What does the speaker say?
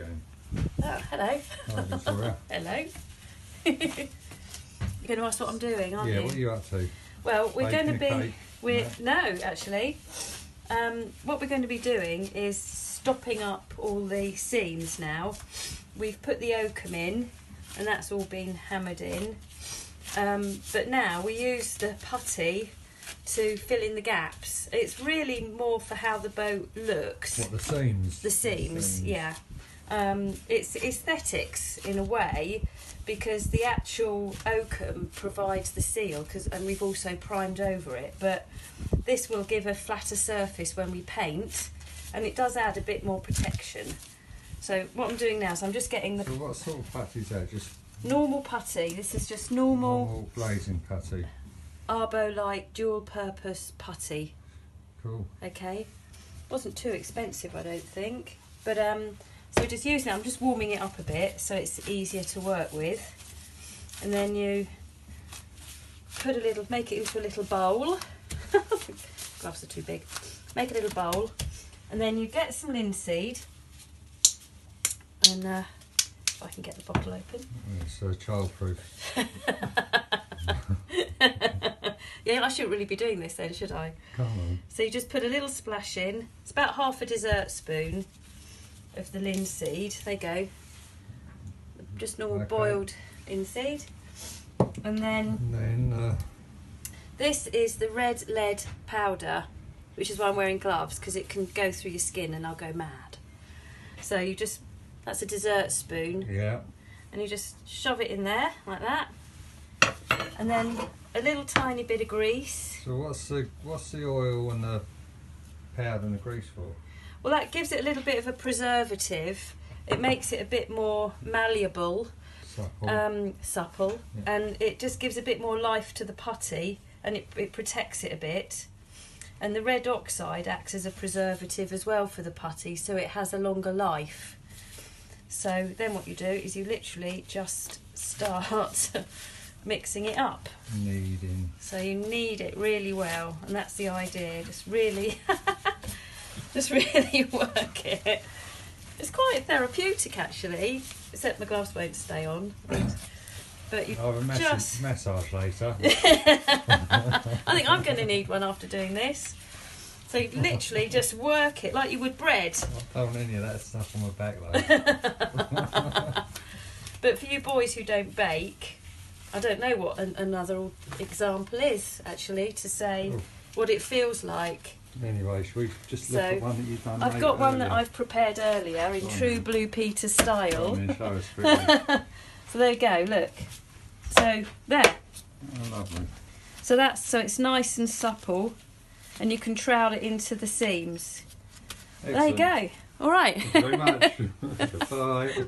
again. Oh, hello. Oh, Victoria. hello. You're going to ask what I'm doing, aren't yeah, you? Yeah, what are you up to? Well, we're going to be. We're no, actually. Um, what we're going to be doing is stopping up all the seams now. We've put the oakum in, and that's all been hammered in. Um, but now we use the putty to fill in the gaps. It's really more for how the boat looks. What, the seams? The seams, yeah. Um, it's aesthetics in a way because the actual oakum provides the seal, cause, and we've also primed over it. But this will give a flatter surface when we paint, and it does add a bit more protection. So what I'm doing now is I'm just getting So the what sort of putty is that? Just normal putty. This is just normal, normal glazing putty. Arbo-like dual-purpose putty. Cool. okay wasn't too expensive i don't think but um so just using it i'm just warming it up a bit so it's easier to work with. And then you put a little make it into a little bowl. Gloves are too big. Make a little bowl. And then you get some linseed. And uh if i can get the bottle open. It's uh, childproof. yeah i shouldn't really be doing this then should i? Come on. So you just put a little splash in. It's about half a dessert spoon of the linseed. There you go. Just normal Okay. boiled linseed. And then And then, uh, this is the red lead powder, which is why I'm wearing gloves because it can go through your skin and I'll go mad. So you just, that's a dessert spoon, yeah. and you just shove it in there like that. And then a little tiny bit of grease. So what's the what's the oil and the powder and the grease for? Well, that gives it a little bit of a preservative. It makes it a bit more malleable, Supple. um, supple, Yeah. and it just gives a bit more life to the putty and it, it protects it a bit. And the red oxide acts as a preservative as well for the putty, so it has a longer life. So then what you do is you literally just start mixing it up. Kneading. So you knead it really well, and that's the idea. Just really, just really work it. It's quite therapeutic actually, except my gloves won't stay on. But you I'll have a massage, just, massage later. I think I'm going to need one after doing this. So literally just work it like you would bread. I don't any of that stuff on my back though. But for you boys who don't bake, I don't know what an, another example is actually to say Oh. what it feels like. Anyway, should we just look So, at one that you've done? I've got one that? I've prepared earlier in true. Blue Peter style. on then, show us. So there you go, look. So there. oh, lovely. So that's so it's nice and supple and you can trowel it into the seams. There you go. All right. Thank you very much. Bye.